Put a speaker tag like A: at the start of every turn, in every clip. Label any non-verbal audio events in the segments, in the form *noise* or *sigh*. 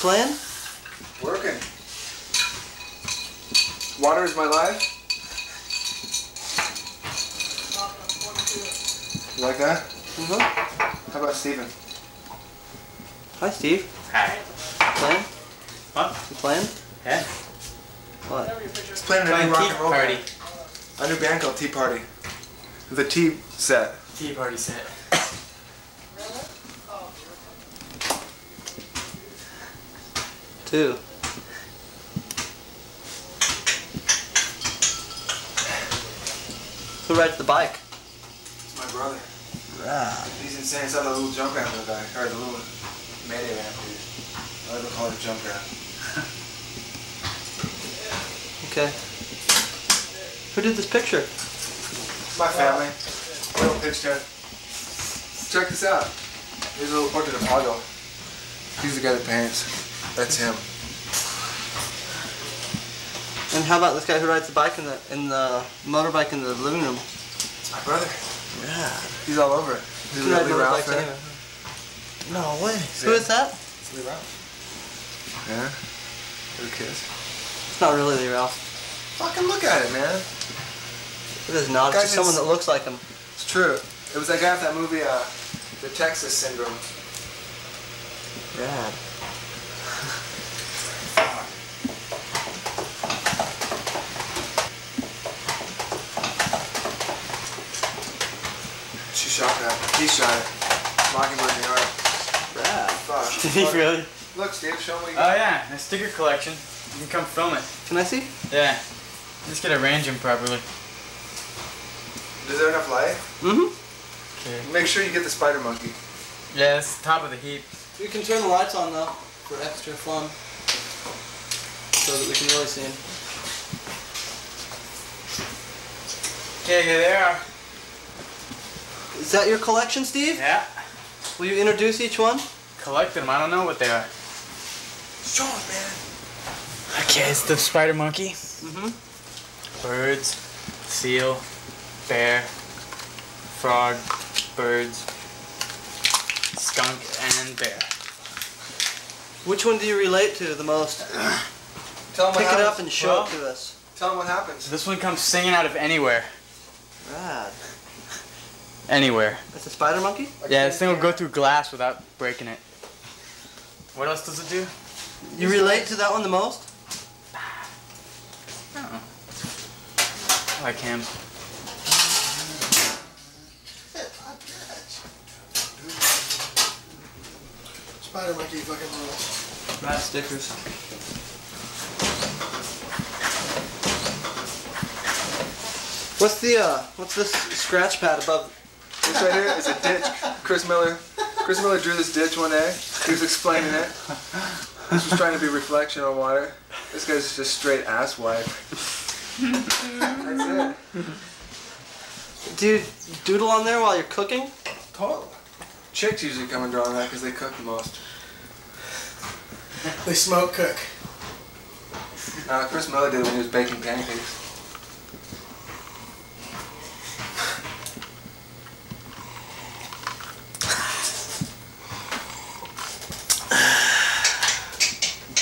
A: Playing?
B: Working. Water is my life. You like that?
A: Mm-hmm.
B: How about Steven?
A: Hi, Steve.
C: Hi.
A: Playing?
C: What?
A: You playing?
C: Yeah.
A: What?
B: He's playing a new
C: Playing
B: rock
C: tea
B: and roll
C: party.
B: A new band called Tea Party. The tea set.
C: Tea party set.
A: Two. Who rides the bike?
B: It's my brother.
A: Right.
B: He's insane. He's got a little jump ramp in the back. Or the little mayday ramp, dude. I like to call it a jump ramp. *laughs*
A: Okay. Who did this picture?
B: My family. Little pitch tent. Check this out. Here's a little portrait of Hago. He's the guy that paints. That's him.
A: And how about this guy who rides the bike in the in the motorbike in the living room?
B: It's my brother.
A: Yeah.
B: He's all over it. He's really Ralph.
A: motorbikes anyway? No way.
B: Yeah.
A: Who is that?
B: It's Lee Ralph. Yeah? Little kiss.
A: It's not really Lee Ralph.
B: Fucking look at it, man.
A: It is not. It's just someone that looks like him.
B: It's true. It was that guy with that movie, uh, The Texas Syndrome.
A: Rad.
B: She shot that. He shot it. Mockingbird in the yard.
A: Rad.
B: Fuck. *laughs*
A: Did he
B: Fuck.
A: really?
B: Look, Steve, show me.
C: Oh yeah, my sticker collection. You can come film it.
A: Can I see?
C: Yeah. Just get to arrange them properly.
B: Is there enough light?
A: Mm-hmm.
C: Okay.
B: Make sure you get the spider monkey.
C: Yeah, it's top of the heap.
A: You can turn the lights on though for extra fun, so that we can really see him.
C: Okay, here they are.
A: Is that your collection, Steve?
C: Yeah.
A: Will you introduce each one?
C: Collect them. I don't know what they are.
B: Show him, man.
C: Okay, it's the spider monkey,
A: Mm-hmm.
C: birds, seal, bear, frog, birds, skunk, and bear.
A: Which one do you relate to the most? *clears throat*
B: Tell him what
A: Pick it up and show
C: Well-
A: it to us.
B: Tell them what happens.
C: This one comes singing out of anywhere.
A: Rad.
C: Anywhere.
A: That's a spider monkey?
C: Yeah, this thing will go through glass without breaking it. What else does it do?
A: You relate to that one the most?
C: Oh. I like him.
B: Spider monkey fucking rules.
A: Rad stickers. What's the uh? What's this scratch pad above?
B: This right here is a ditch. Chris Miller. Chris Miller drew this ditch one day. He was explaining it. This was trying to be reflection on water. This guy's just straight ass wipe. That's it.
A: Do you doodle on there while you're cooking?
B: Totally. Chicks usually come and draw on that because they cook the most.
D: They smoke cook.
B: Uh, Chris Miller did it when he was baking pancakes.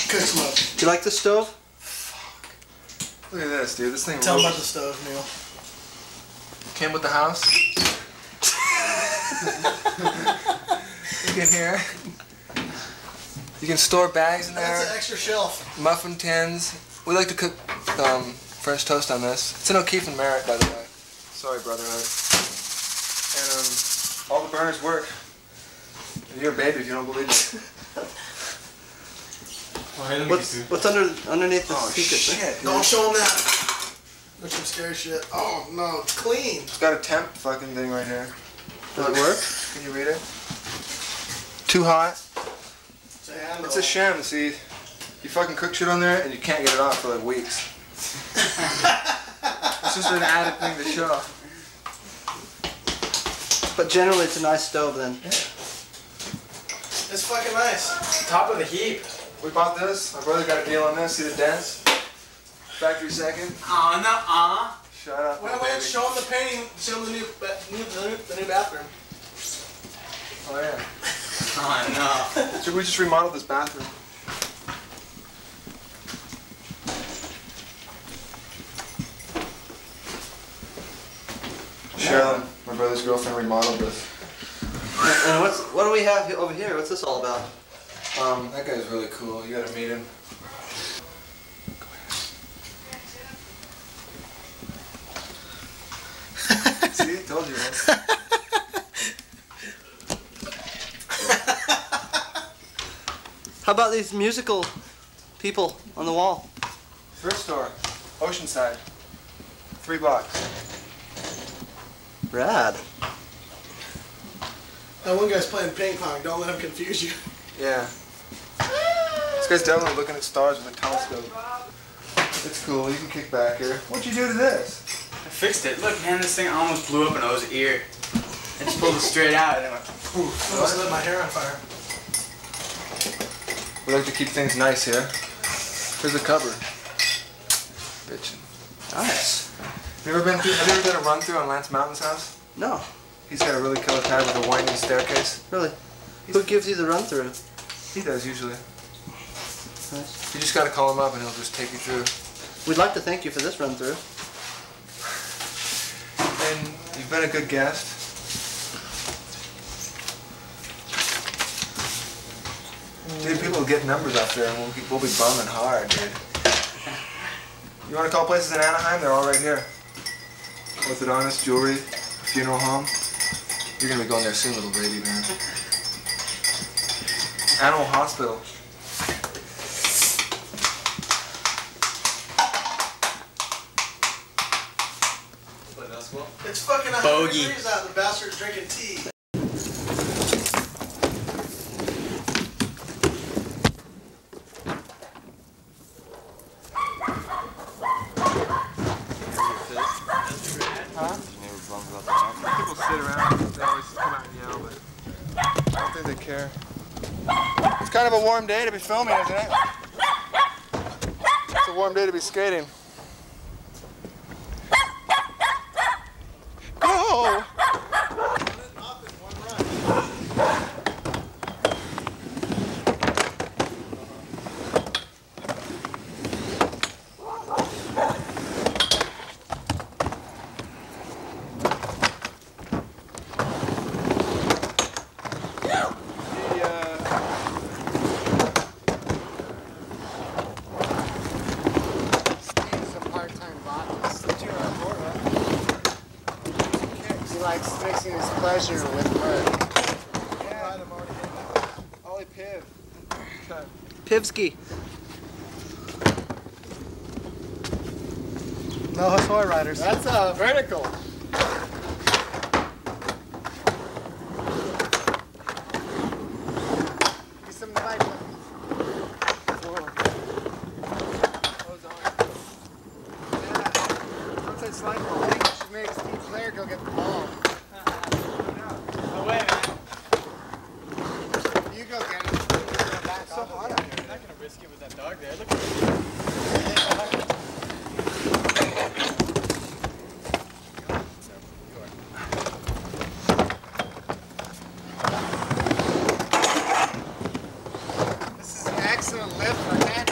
D: Cook smoke.
A: Do you like the stove? Fuck.
B: Look at this, dude. This thing
D: Tell them about the stove, Neil.
B: came with the house. *laughs* you can hear. You can store bags in there.
D: That's an extra shelf.
B: muffin tins. We like to cook um, French toast on this. It's an O'Keefe and Merritt, by the way. Sorry, Brotherhood. And um, all the burners work. And you're a baby if you don't believe it. *laughs*
A: What's what's under underneath the
B: Oh
A: secret? thing?
B: shit!
D: Don't show them that. Look some scary shit. Oh no, it's clean.
B: It's got a temp fucking thing right here.
A: Does it work?
B: Can you read it? Too hot.
D: It's a handle.
B: It's a sham. See, you fucking cook shit on there and you can't get it off for like weeks. *laughs* it's just an added thing to show.
A: But generally, it's a nice stove then.
D: It's fucking nice.
C: Top of the heap.
B: We bought this. My brother got a deal on this. See the dents? Factory second.
C: Ah, uh, no, uh.
B: Shut up.
D: Wait, wait, show him the painting. Show him the new, new, the new bathroom.
B: Oh, yeah.
C: oh, *laughs* no.
B: Should we just remodel this bathroom? Sharon, my brother's girlfriend remodeled this.
A: And what's what do we have over here? What's this all about?
B: Um, that guy's really cool. You gotta meet him. *laughs* See, I told you. Man. *laughs*
A: How about these musical people on the wall?
B: Thrift store, Oceanside. Three blocks.
A: Rad.
D: That one guy's playing ping pong. Don't let him confuse you.
B: Yeah. This guy's definitely looking at stars with a telescope. It's cool. You can kick back here. What'd you do to this?
C: I fixed it. Look, man, this thing almost blew up in O's ear. I just pulled it straight out and it went poof.
D: Almost lit my hair on fire.
B: We like to keep things nice here. Here's a cupboard. Bitchin'.
A: Nice.
B: Have you ever been through, have you ever done a run through on Lance Mountain's house?
A: No,
B: He's got a really killer pad with a winding staircase.
A: really. Who gives you the run through?
B: He does usually.
A: Nice.
B: You just gotta call him up and he'll just take you through.
A: We'd like to thank you for this run through.
B: And you've been a good guest. Dude, people will get numbers up there and we'll, be- we'll be bumming hard, dude. You wanna call places in Anaheim? They're all right here. Orthodontist, jewelry, funeral home. You're gonna be going there soon, little baby, man. Animal hospital.
D: It's fucking 100
C: Bogey.
D: degrees out. The bastard's drinking tea.
B: People sit around, they always come out and yell, but I don't think they care. It's kind of a warm day to be filming, isn't it? It's a warm day to be skating. Go! The, uh,
E: Steve's a part-time botanist. He likes mixing his pleasure with work.
B: yeah, Ollie Piv.
A: Pivsky.
D: No Hosoi riders.
E: That's a vertical. Get some light.
B: What's that slide ball?
E: I think you should make Steve Claar go get the ball.
C: No way, man.
E: You go get it.
B: so hot out here.
C: I'm not gonna risk it with that dog there. Look at
E: This is an excellent lift for that.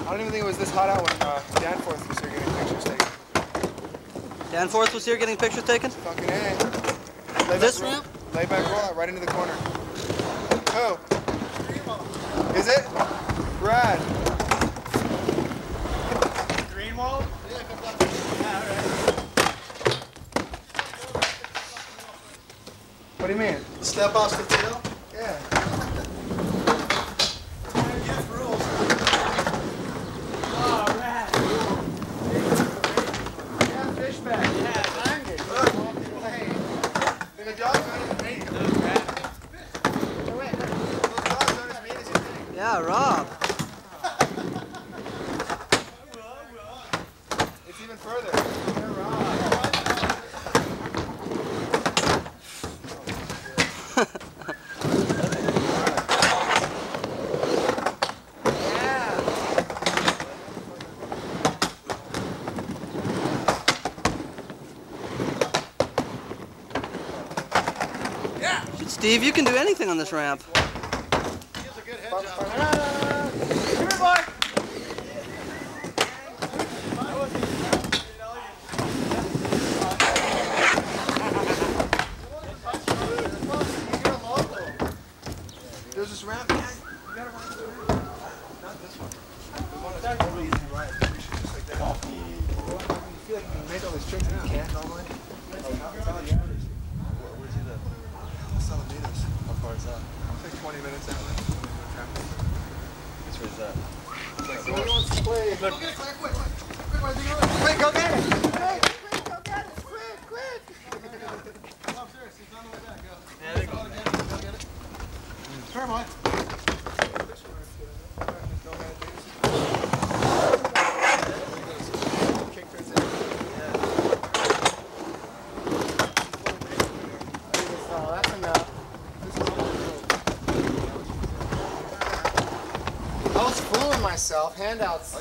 B: I don't even think it was this hot out when uh, Danforth was here getting pictures taken.
A: Danforth was here getting pictures taken?
B: Fucking A. Lay
A: This
B: back, roll-
A: ramp?
B: Lay back rollout right into the corner. Who? Is it? Brad.
C: Greenwald?
B: What do you mean?
D: Step off the
A: Steve, you can do anything on this ramp.
F: There's this ramp. Not this one. You should just like
E: that. You feel like you
B: made all these tricks and you
F: can't
B: normally. 20 minutes that way.
C: Which was.
B: Like, so wants to
F: play. Look. Go get it, Claar, quick! Quick, go
B: get it! handouts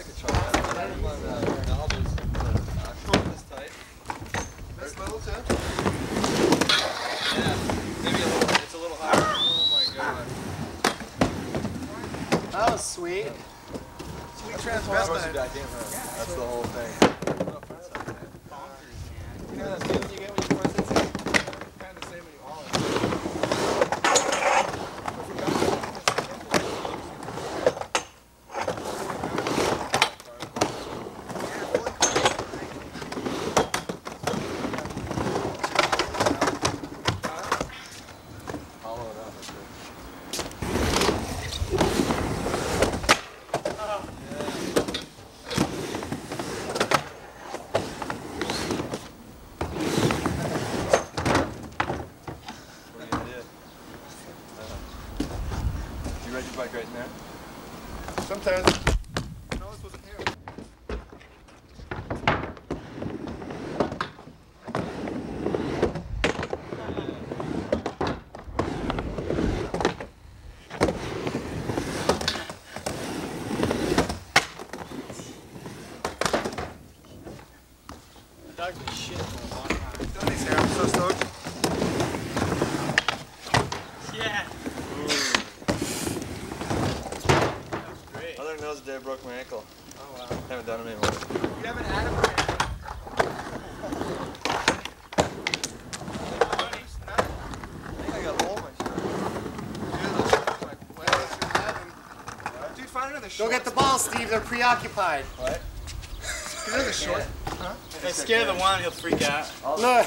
E: Go get the ball, Steve. They're preoccupied.
F: What?
B: They're the short. Huh?
C: If I scare the one, he'll freak out.
E: Look.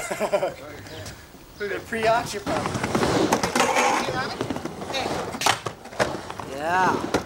E: *laughs* They're preoccupied. Yeah.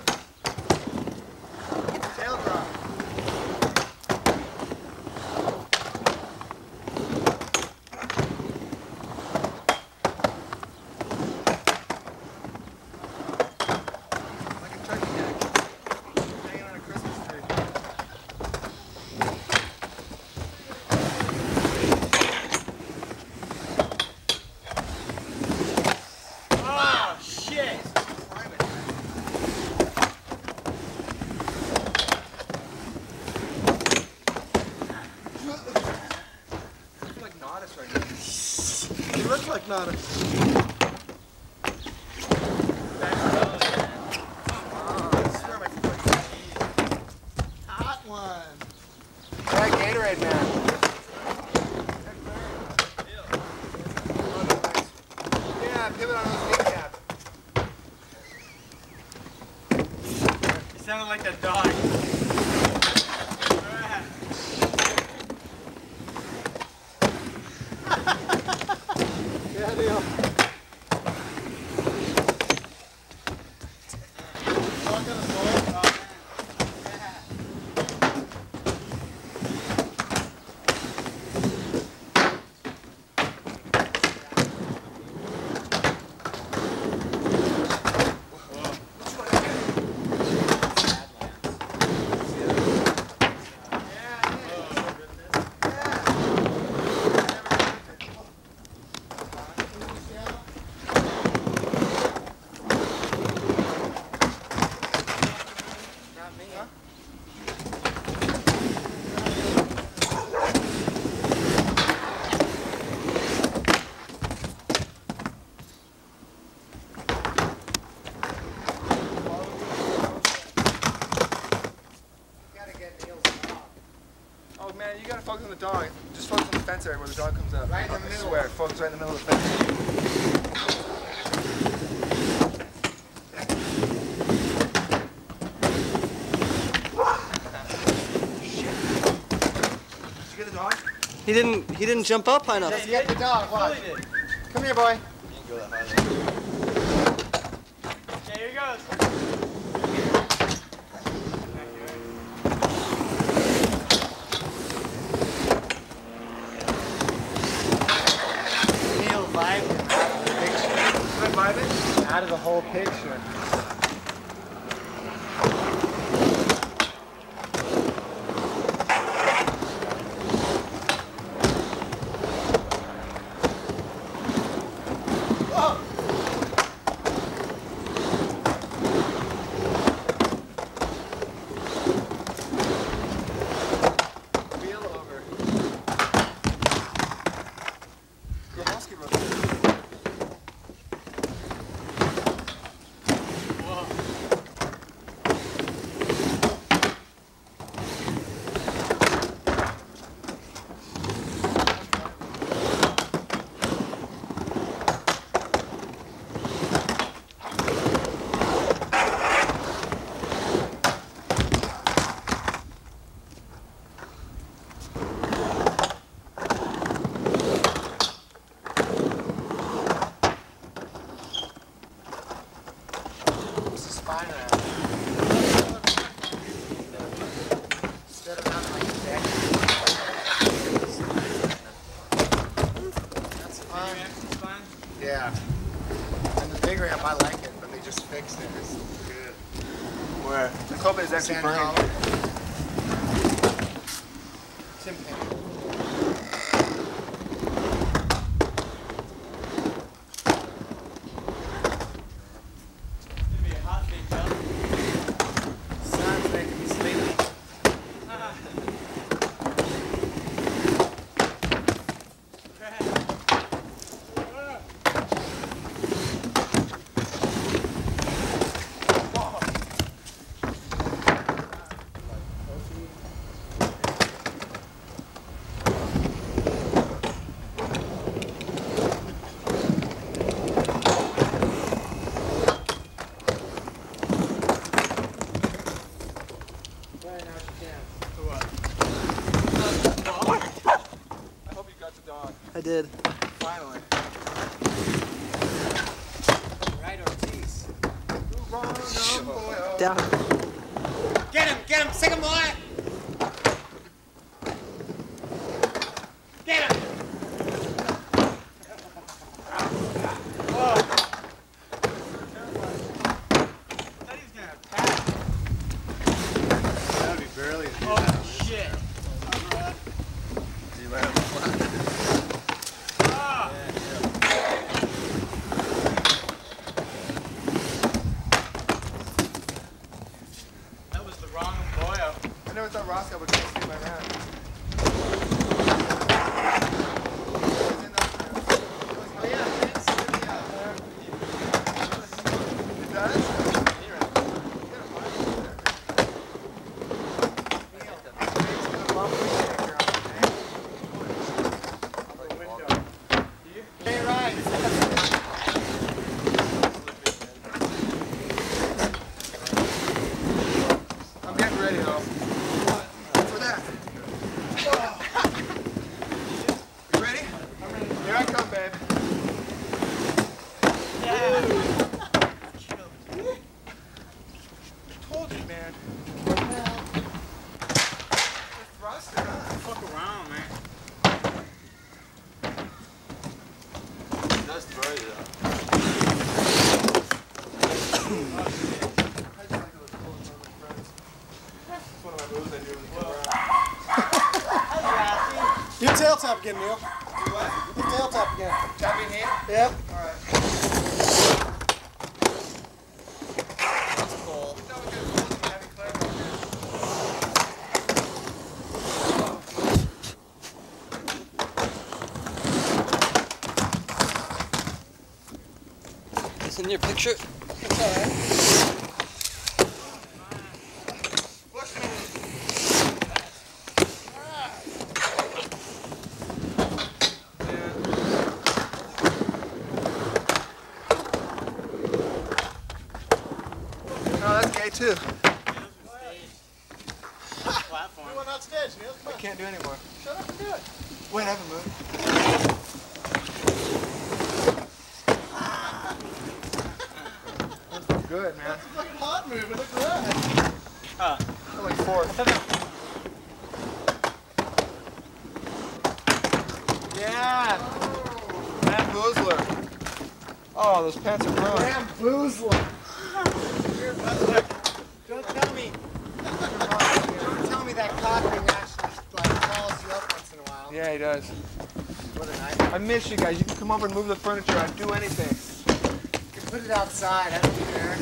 C: sounded like a dog.
E: dog,
B: just focus on the fence area where the dog comes out.
E: Right in the middle.
B: Swear, focus right in the middle of the fence.
A: He didn't. He didn't jump up high enough.
E: Yeah, he got the dog. Watch. Come here, boy.
B: The Kobe is
E: tap again, Neil. What? You tail tap again.
B: Tap in hand?
E: Yep.
B: Alright.
A: Is in your picture?
B: No, that's gay too.
C: Platform.
E: We went on stage, Neil. Come
B: I
E: on.
B: can't do anymore.
E: Shut up and do it.
B: Wait, I haven't moved. That's good, man.
E: It's like a hot move. Look at that.
B: I'm like fourth. Yeah. Matt Boozler. Oh, those pants are ruined.
E: Damn boozler. Don't tell me. Don't tell me that Cochran actually like calls you up once in a while.
B: Yeah, he does.
E: What a night.
B: I miss you guys. You can come over and move the furniture. I'd do anything.
E: You can put it outside. I don't care.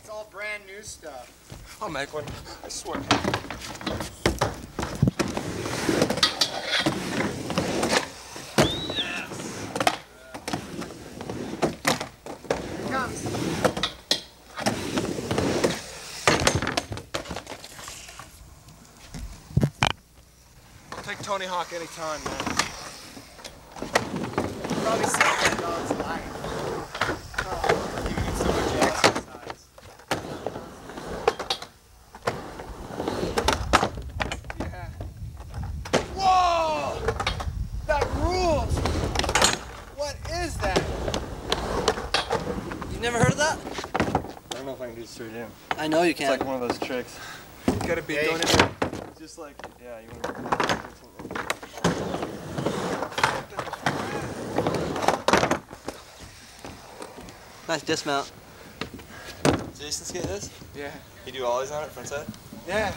E: It's all brand new stuff.
B: I'll make one. I swear. Take Tony Hawk anytime, man.
E: Probably that dog's life. Giving it so much exercise.
B: Yeah. Whoa! That rules! What is that?
A: You've never heard of that?
F: I don't know if I can do it straight in.
A: I know you can.
F: It's like one of those tricks.
B: You gotta be
E: Hey.
B: going in there.
F: Just like, yeah, you want to.
A: Nice dismount.
F: Jason skate this?
B: Yeah.
F: You do ollies on it, front side?
B: Yeah.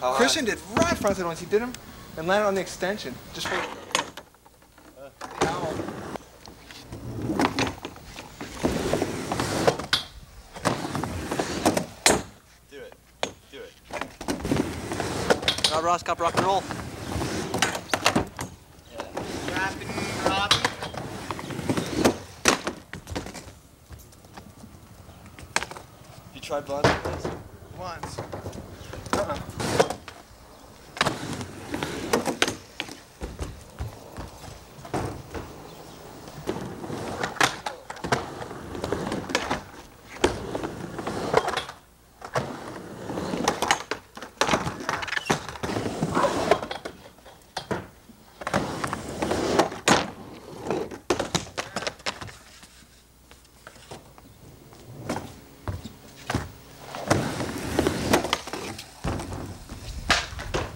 F: How high?
B: Christian did right front side once. He did him and landed on the extension. Just for the owl.
F: Do it. Do it.
A: Rob Roskopp Rock and Roll.
E: Rapping, Robbie.
F: You tried bonding?
B: Once. Uh-uh.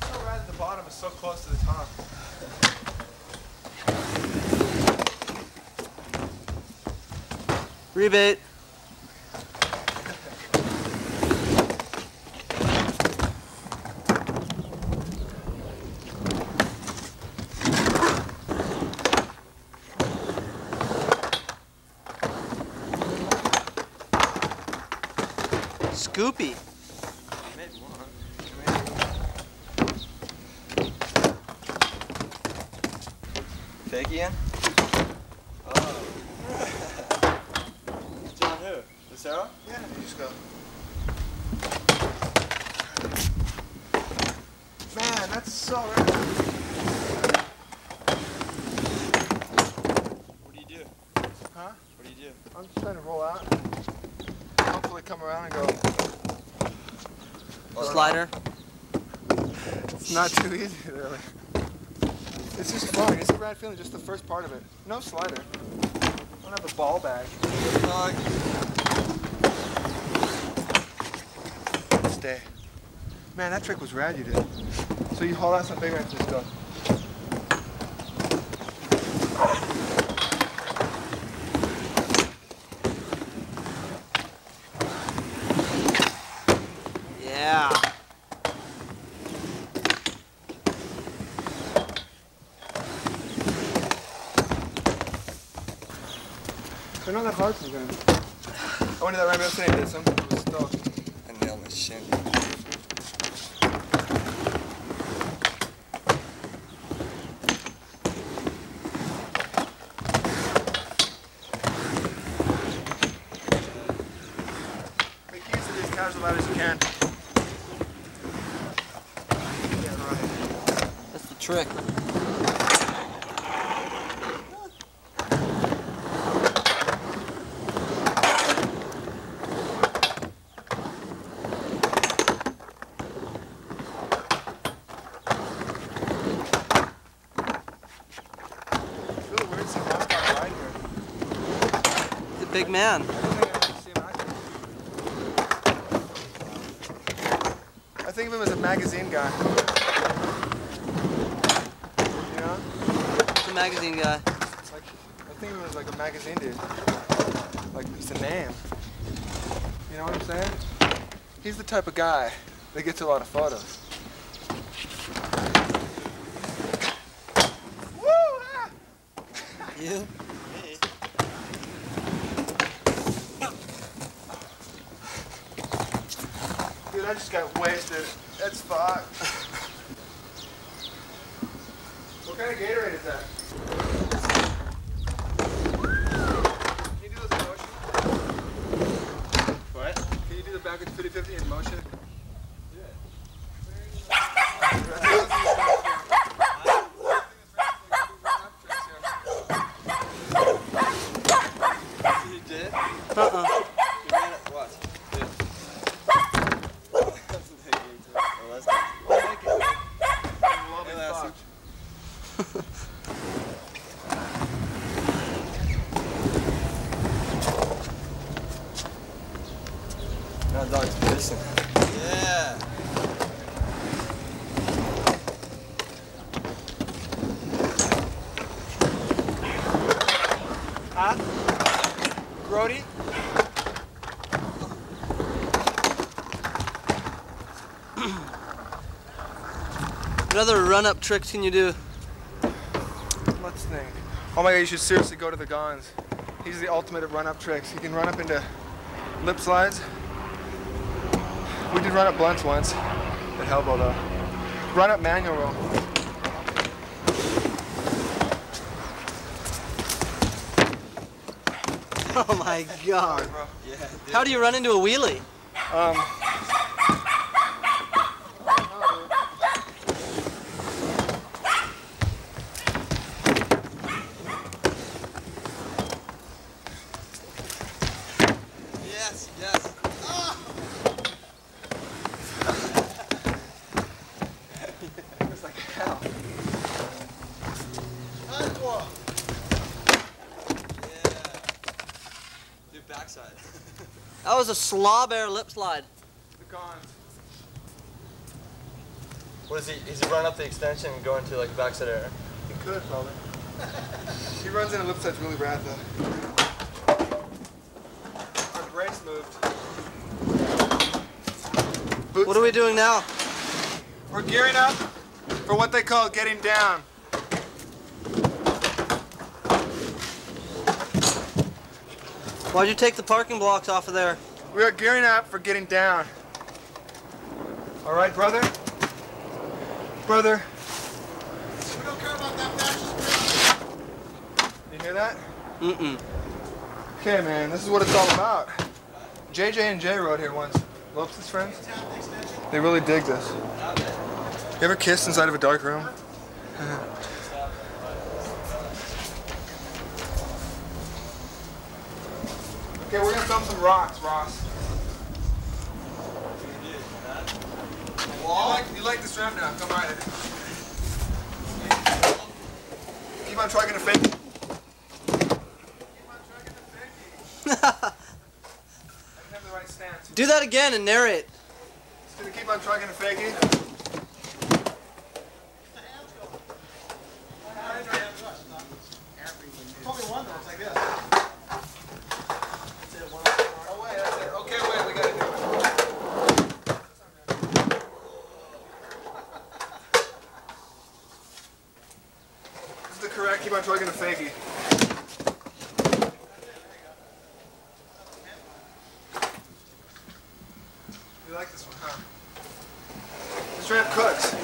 B: So rad at the bottom is so close to the top.
A: Rebate. Scoopy.
F: Maybe one. Fake Ian? Oh. John who? Lucero?
B: Yeah, you just go. Man, that's so rad.
F: What do you do?
B: Huh?
F: What do you do?
B: I'm just trying to roll out. Hopefully come around and go. It's not too easy, really. It's just fun. It's a rad feeling, just the first part of it. No slider. I don't have a ball bag. Stay. Man, that trick was rad you did. So you haul out some big and go.
A: Yeah.
B: They're not that hard sometimes. I went to that Rambo today and did some. It was stoked.
F: I nailed my shin.
B: Make use of these casual light as you can. Yeah, right.
A: That's the trick.
B: It's really weird seeing NASCAR ride here.
A: He's a big man.
B: I think I actually see him active. I think of him as a magazine guy. You know?
A: He's a magazine guy.
B: Like, I think of him as like a magazine dude. Like, it's a name. You know what I'm saying? He's the type of guy that gets a lot of photos. Woo! Ah!
A: You?
B: Dude, I just got wasted. That's fucked. what kind of Gatorade is that? Can you do this in motion?
F: What?
B: Can you do the backwards 50-50 in motion?
F: You did?
A: Uh-uh.
F: You ran it. What? Do it. That's the thing, you too. Oh, let's go. Hey, Lassie. Now dog's. Yeah.
B: Huh? Grody?
A: What *clears throat* other run-up tricks can you do?
B: Let's think. Oh my god, you should seriously go to the Gonz. He's the ultimate at run-up tricks. He can run up into lip slides. We did run up blunts once. At elbow though. Run up manual roll.
A: Oh my god.
B: bro.
A: How do you run into a wheelie?
B: Um,
A: Yes, yes.
B: it's like hell.
A: Do backside. That was a slaw bear lip slide.
B: The Gonz.
A: What is he? Is he run up the extension and go into like backside air?
B: He could probably. *laughs* he runs into lip slides really bad though. Our brace moved. Boots
A: What are we doing now?
B: We're gearing up for what they call getting down.
A: Why'd you take the parking blocks off of there?
B: We are gearing up for getting down. All right, brother? Brother?
E: We don't care about that fascist
B: You hear that?
A: Mm-mm.
B: Okay, man, this is what it's all about. JJ and Jay rode here once. Lopes' friends. They really dig this. You ever kissed inside of a dark room? *laughs* okay, we're gonna dump some rocks, Ross. You like, you like this ramp now? Come ride it. Keep on trucking to fake. *laughs* I have the right stance.
A: Do that again and narrate.
B: Just gonna keep on trucking to fakey.
E: Tell me one though, it's like this.
B: Oh wait, that's it. Okay, wait, we gotta do it. This is the correct. Keep on trucking to fakey. You like this one, huh? This ramp cooks.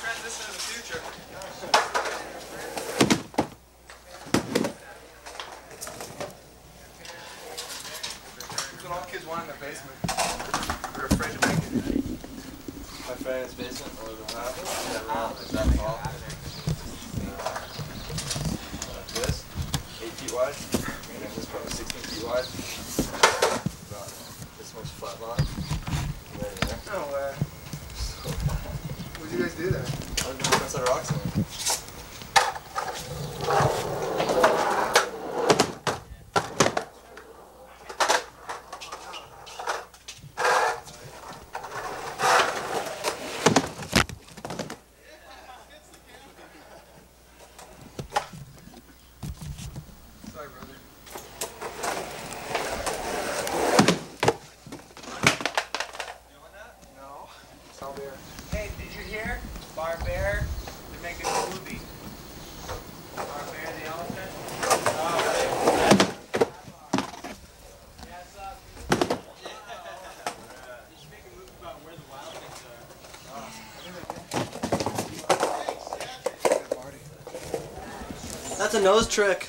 B: Transition in the future. That's what all kids want in their basement. They're afraid to make it.
F: My friend in his basement, or the round is that tall. Like this, eight feet wide, was 16 feet wide. About this much flat there.
B: No way. You guys do there?
F: I was gonna press that rocks in it.
B: Sorry, brother. No. It's all there.
C: Hey, did you hear? Babar, they're making a movie. Babar the elephant.
A: That's a nose trick.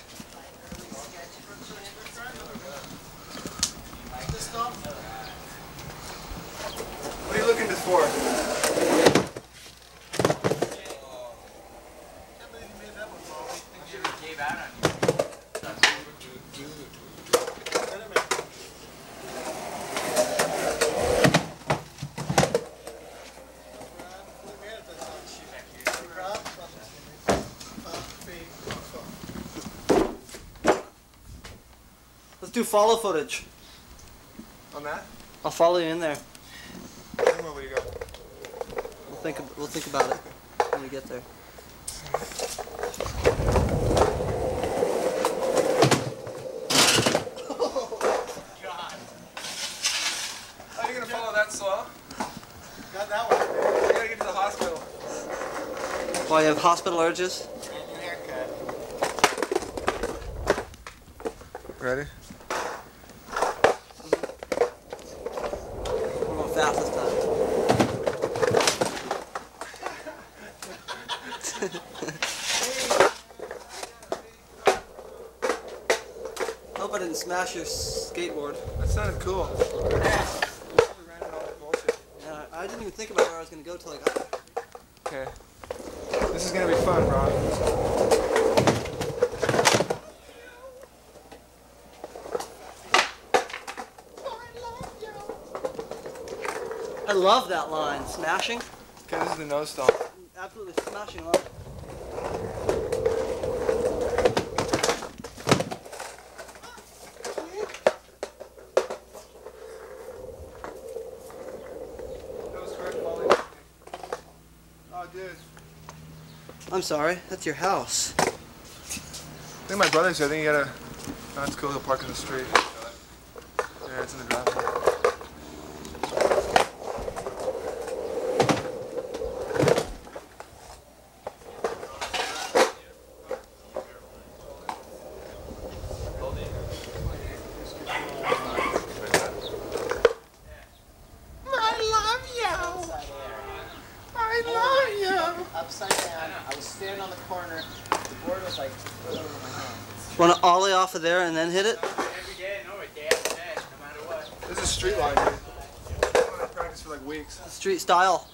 B: What are you looking this for?
C: Gave out on you.
A: Let's do follow footage.
B: On that?
A: I'll follow you in there.
B: Where will you go?
A: think ab- we'll think about it when we get there. *laughs*
F: How are you gonna follow that saw?
E: Got that one.
F: You gotta get to the hospital.
A: Why you have hospital urges?
E: And new haircut.
B: Ready?
A: We're going fast this time. Hope I didn't smash your skateboard.
B: That sounded cool.
A: Yeah, I didn't even think about where I was gonna go till I got there.
B: Okay. This is gonna be fun, Rob.
A: I love that line. Smashing?
B: Okay, this is the nose stomp.
A: Absolutely smashing line.
B: Nose correct, Molly. Oh, dude.
A: I'm sorry, that's your house.
B: I think my brother's here. I think you gotta. That's cool. He'll park in the street. Yeah, it's in the driveway.
E: Upside down. I was standing on the corner. The board was like a foot over my hand.
A: Wanna ollie off of there and then hit it?
C: Every day, no, day after day, no matter what.
B: This is street line. I'm practice for like weeks.
A: Street style.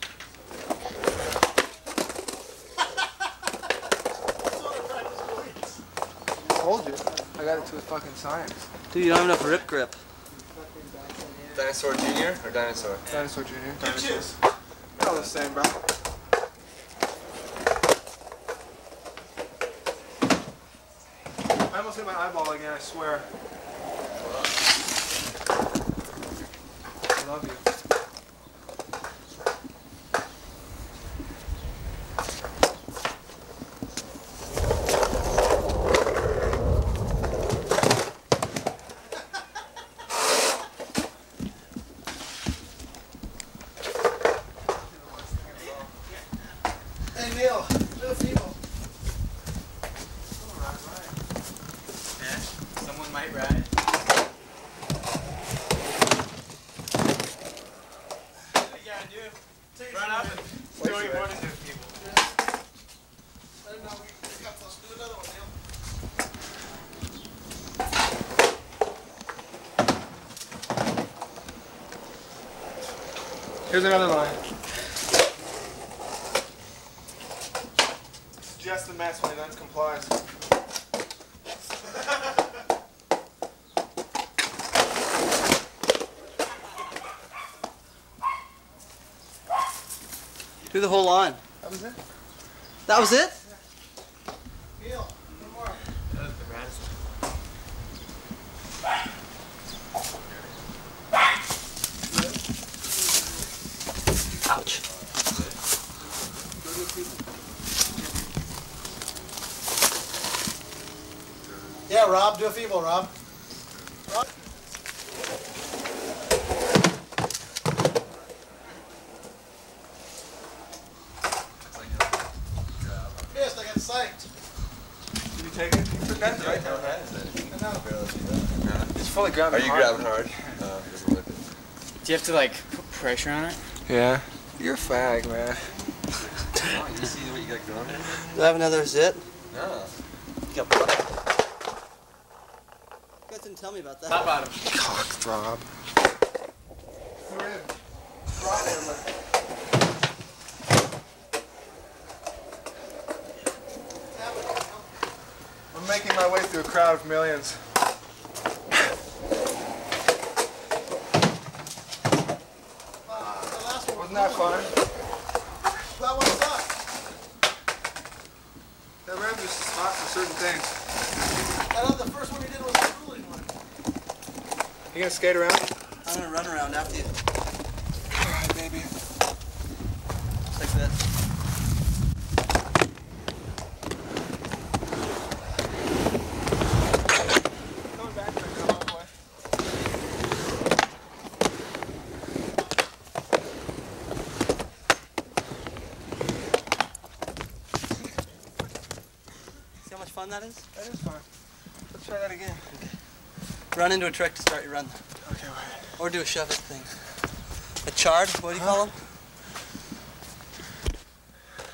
B: I told you. I got it to a fucking science.
A: Dude, you don't have enough rip grip.
F: Dinosaur Junior or Dinosaur?
B: Dinosaur Junior. Dinosaurs. All the same, bro. I almost hit my eyeball again, I swear. Love you.
E: Hey Neil, do a feeble.
C: Yeah, someone might ride. What you gotta do? Run up and throw your board into people.
E: I didn't know we we got those. Do another one, Neil.
B: Here's another line. Just the mess when he lends complies.
A: Do the whole line.
B: That was it?
A: That was it?
E: Neil, one more.
A: Ouch.
E: Yeah, Rob, do a feeble, Rob. Rob. Yes, I got psyched.
B: Did you take it? You took that right now. It's fully grabbing
F: Are
B: grabbing
F: you
B: hard.
F: grabbing hard? Uh, doesn't look it.
C: Do you have to like put pressure on it?
B: Yeah. You're a fag, man.
F: Oh, you see what you got going?
A: Do I have another zit?
F: No.
A: You got blood. You guys didn't tell me about that.
C: Top bottom.
B: Cock throb. Drop. I'm making my way through a crowd of millions. gonna skate around?
A: I'm gonna run around after you.
B: Alright, baby.
A: Just like this. that is? Run into a trick to start your run.
B: Okay, wait.
A: Or do a shove it thing. A chard, what do you call them?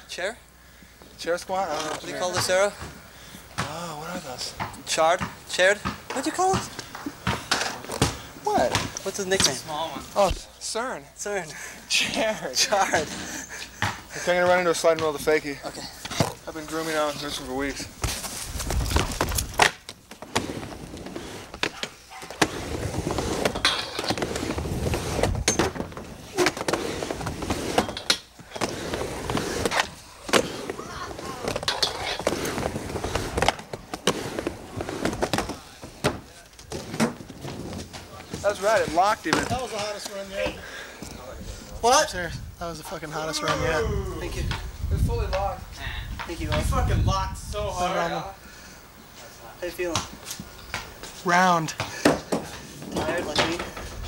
A: Chair?
B: Chair squat? I don't know
A: What do you call this arrow?
B: Oh, what are those?
A: Chard? Chaired? What do you call it?
B: What?
A: What's his nickname?
C: Small one.
B: Oh, CERN.
A: CERN.
B: Chair.
A: Chard.
B: Okay, I'm gonna run into a slide and roll the fakie.
A: Okay.
B: I've been grooming on this for weeks. That's it locked even.
D: That was the hottest run yet.
A: What?
D: Serious. That was the fucking hottest run yet.
A: Thank you.
B: It's fully locked.
A: Thank you,
C: You
A: man.
C: fucking locked so hard.
D: Round.
A: How you feeling?
D: Round.
A: Tired like me?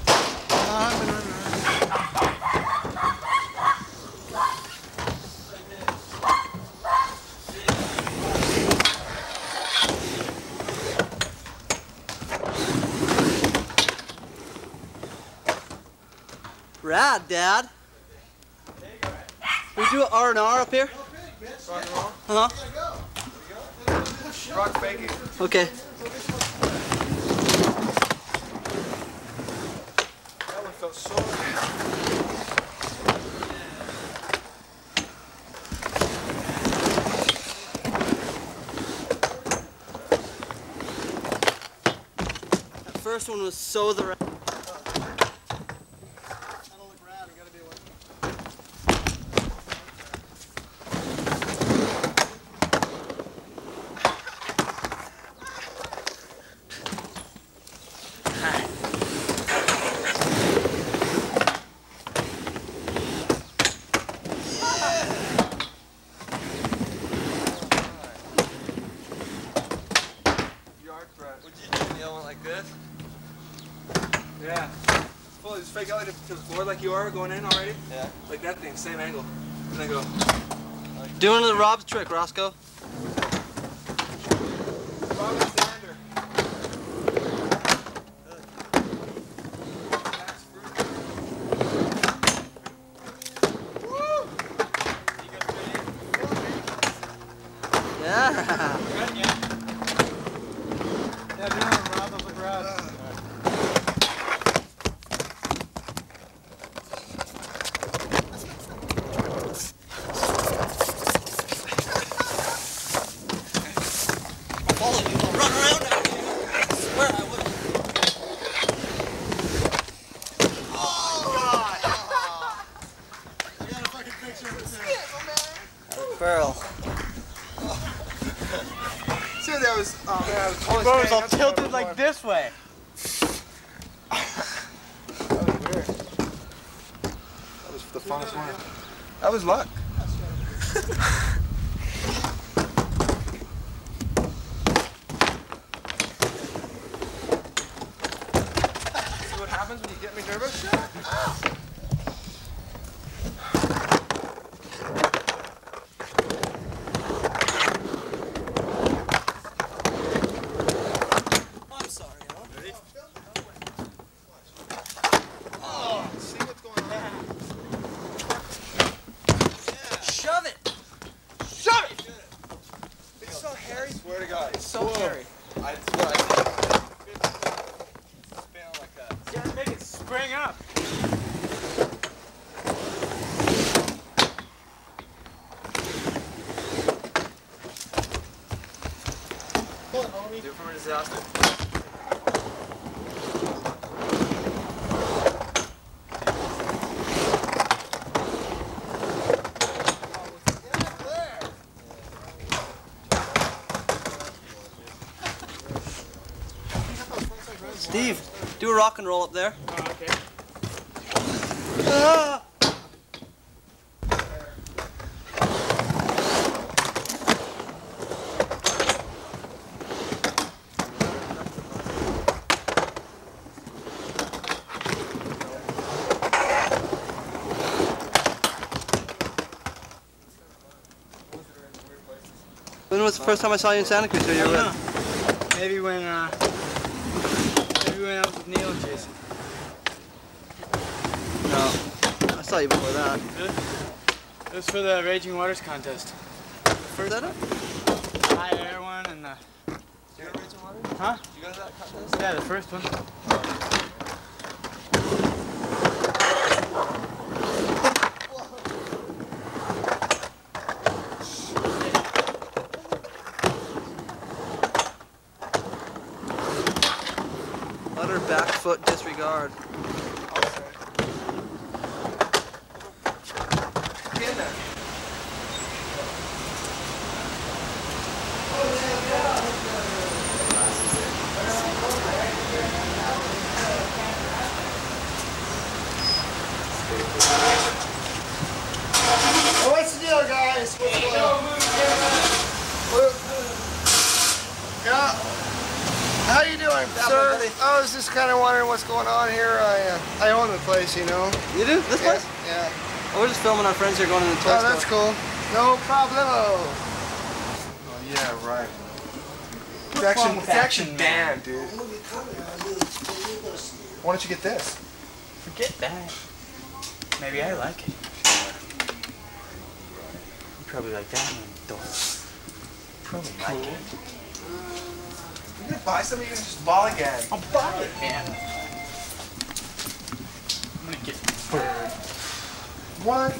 D: Uh, I've been running around.
A: Rad, Dad. We do an R and R up here? Uh huh.
B: Rock fakie.
A: Okay.
B: That one felt so
A: first one was so the. Ra-
B: yard threat.
F: Would you do the one like this?
B: Yeah. Fully just fake out like to the floor like you are going in already.
F: Yeah.
B: Like that thing, same angle. And then go.
A: Doing the Rob's trick,
D: Roskopp. Do
F: a
A: rock and roll up there.
C: Oh, okay.
A: Ah! When was the first time I saw you in Santa Cruz? You were?
C: Maybe when uh I with Neil Jason.
A: No. I saw you before that.
C: It was for the Raging Waters contest.
A: First that up?
C: High air one and the, huh?
A: Did you go to that contest?
C: Yeah, the first one.
A: Disregard.
B: Get in there.
G: Oh, what's the deal, guys? What's going on? Yeah. How you doing, sir? I was just wondering what's going on here. I uh, I own the place, you know.
A: You do? This
G: Yeah.
A: place?
G: Yeah.
A: Oh, we're just filming our friends here going in the toy
G: Oh,
A: store.
G: that's cool. No problemo.
B: Oh yeah, right. It's action, it's action man, dude. Why don't you get this?
C: Forget that. Maybe I like it. You probably like that one, don't. Probably like it.
B: You gonna buy something? You can just ball again.
C: I'll buy it, man. I'm gonna get bird.
B: What?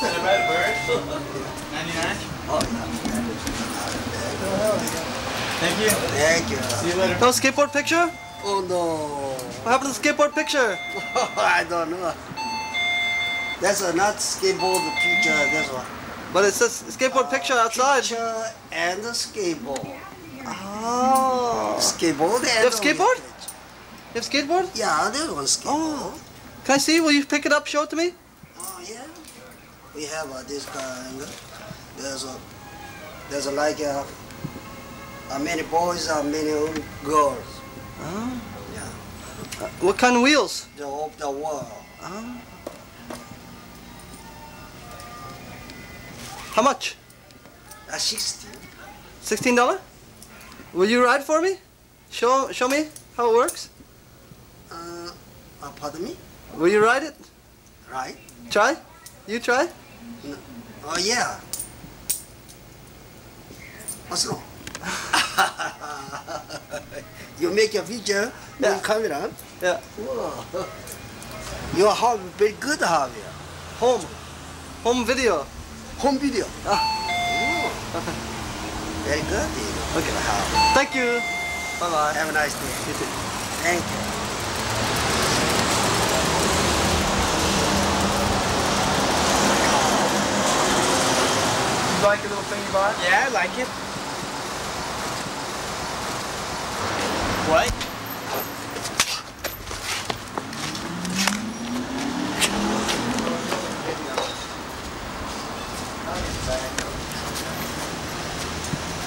C: Can I buy the bird? 99? Thank you.
G: Thank you.
C: See you later.
A: No skateboard picture?
G: Oh no.
A: What happened to the skateboard picture? *laughs*
G: I don't know. That's a not skateboard picture. That's one.
A: But it says skateboard picture outside.
G: Picture and a skateboard.
A: Oh.
G: Skateboard and
A: have skateboard? You have skateboard?
G: Yeah, there's one oh. skateboard.
A: Can I see? Will you pick it up? Show it to me?
G: Oh yeah. We have uh, this kind. Uh, there's a there's a, like a, uh, many boys and many girls.
A: Oh.
G: Yeah.
A: Uh, what kind of wheels?
G: The of the world.
A: Oh. How much?
G: Uh, 60.
A: Sixteen dollar? Will you ride for me? Show show me how it works.
G: Uh, uh, pardon me?
A: Will you ride it?
G: Right?
A: Try? You try?
G: Oh yeah. What's wrong? *laughs* you make a picture
A: Yeah.
G: with camera.
A: Yeah.
G: Whoa. *laughs* Your hobby, very good hobby.
A: Home. Home video.
G: Home video.
A: Ah.
G: Very good.
A: Okay.
G: hobby.
A: Thank you. Bye bye.
G: Have a nice day.
A: You too.
G: Thank you.
B: You like the little thing you bought?
C: Yeah, I like it. What?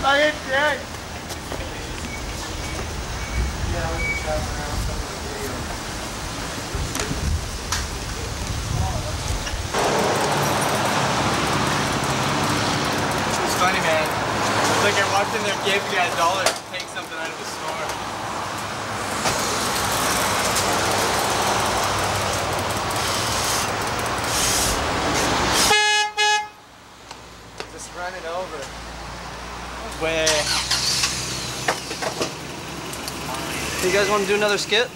C: I hit funny, man. It's like I walked in there, gave the a dollar to take something out of the store.
B: Just run it over.
C: Way.
A: You guys want to do another skit?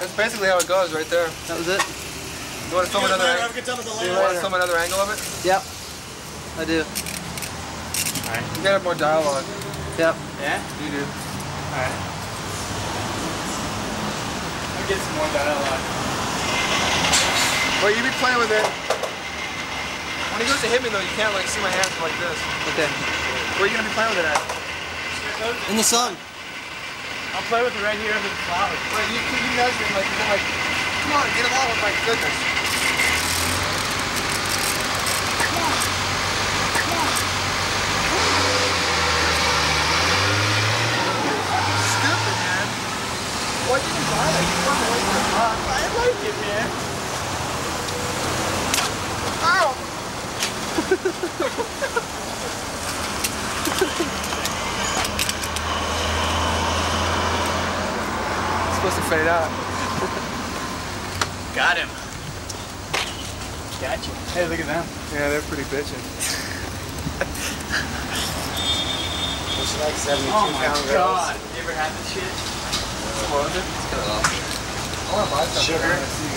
B: That's basically how it goes right there.
A: That was it?
B: You want to film another?
C: Have a good time at the
B: You want to film another angle of it?
A: Yep. I do. Alright.
B: You gotta have more dialogue.
A: Yep.
C: Yeah?
B: You do.
C: Alright. I'll get some more dialogue.
B: Well, you be playing with it. When he goes to hit me though, you can't like see my hands like this.
A: Okay.
B: Where are you gonna be playing with it at?
A: In the sun.
C: I'll play with it right here under the flowers.
B: Wait, you keep you measuring like you're like, come on, get him out of my goodness. Stupid man. Why didn't you buy that? You
C: I like it, man.
B: It's supposed to fade out.
C: Got him. Gotcha. Hey, look at them.
B: Yeah, they're pretty bitchin'.
E: It's like 72
C: Oh my
E: pound
C: god. You ever had this shit?
F: What was it? It's of awesome. I want to buy something.
C: Sugar?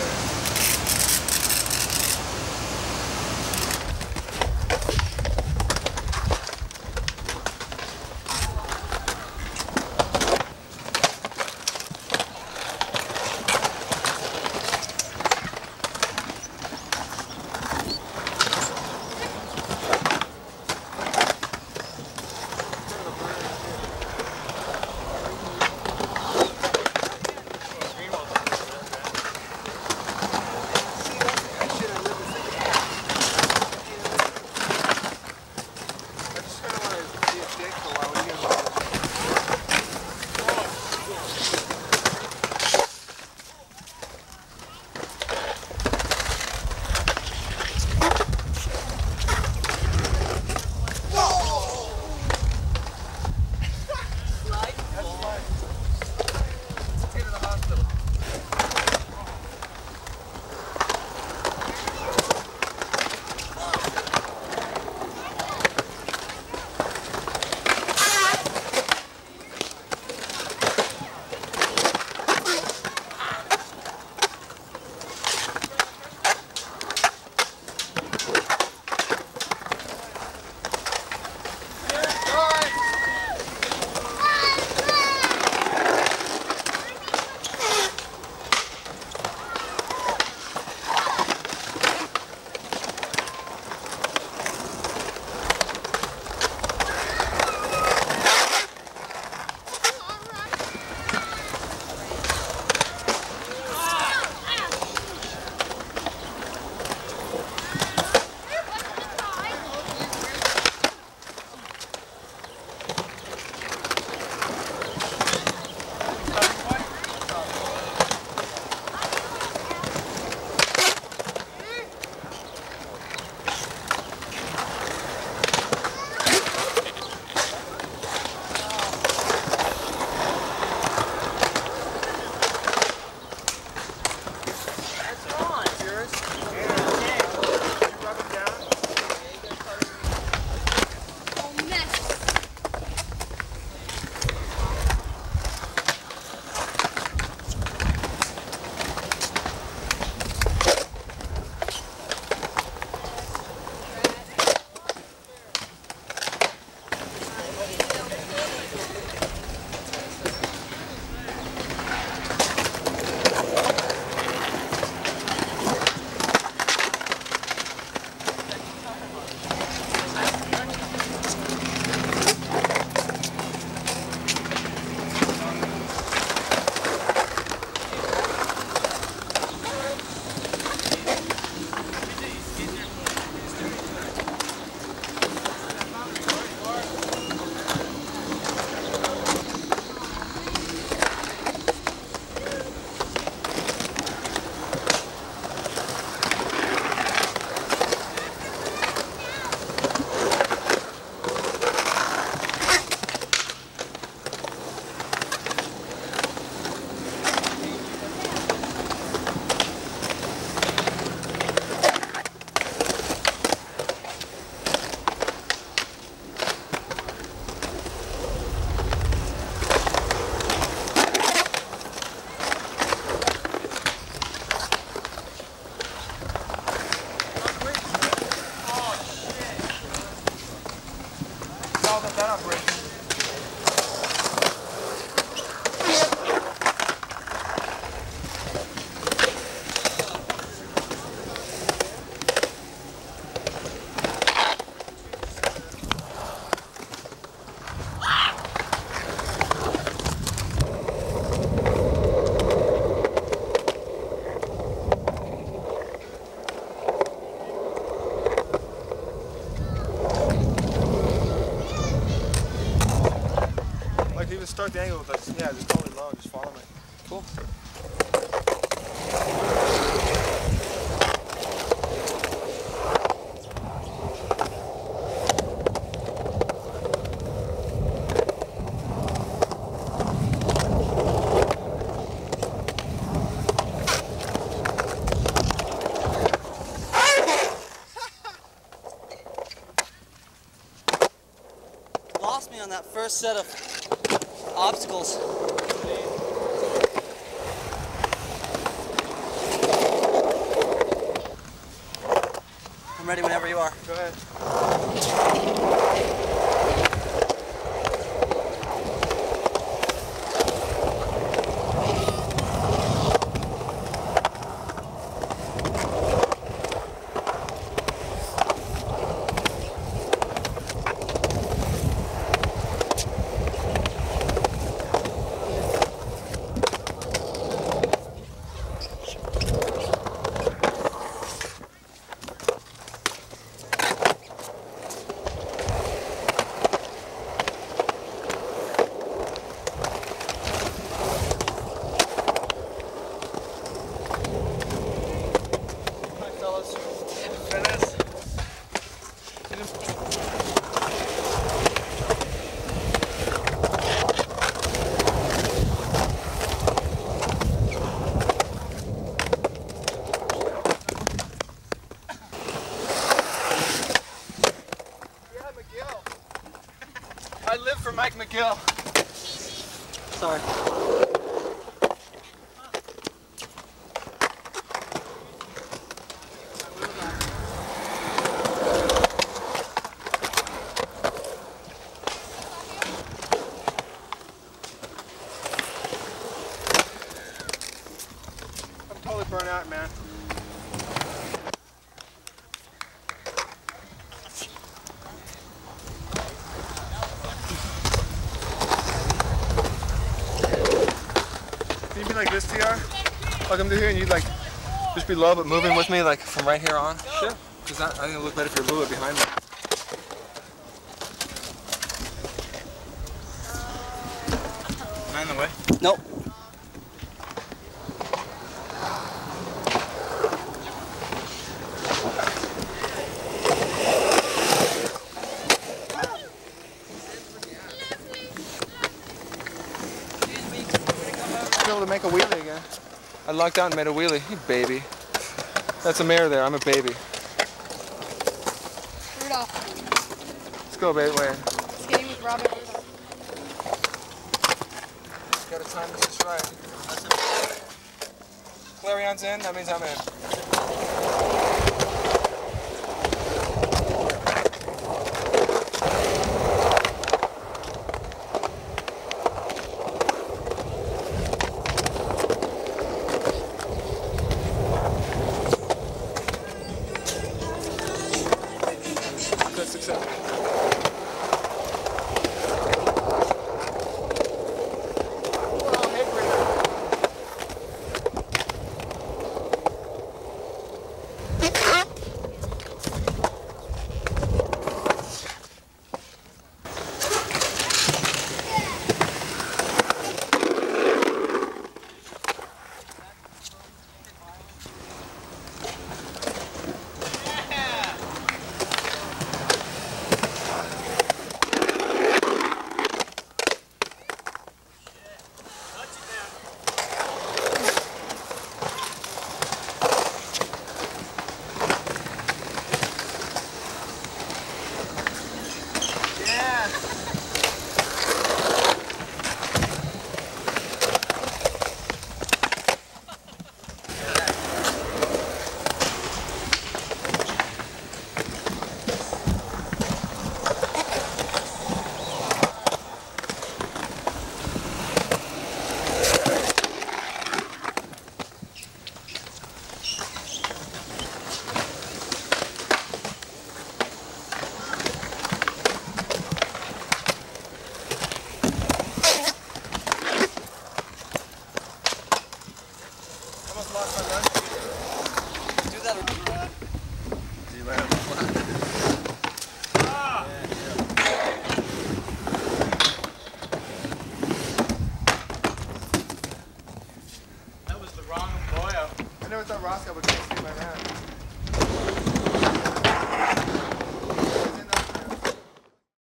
B: Start the angle like yeah, just totally low, just follow me. Cool.
A: Lost me on that first set of obstacles. I'm ready whenever you are.
B: Go ahead. McGill.
A: Sorry.
B: I'm totally burnt out, man. Can you be like this, TR? Like I'm here and you'd like just be low but moving with me like from right here on? Sure. Because I think it'll look better if you're a little bit behind me.
C: Am I in the way?
A: Nope.
B: be able to make a wheelie again. I lucked out and made a wheelie. You baby. That's a mare there. I'm a baby.
H: Rudolph.
B: Let's go, baby. Wait.
H: Skating with Robert Rudolph.
B: Gotta time this just right. Clarion's in. That means I'm in. Thanks,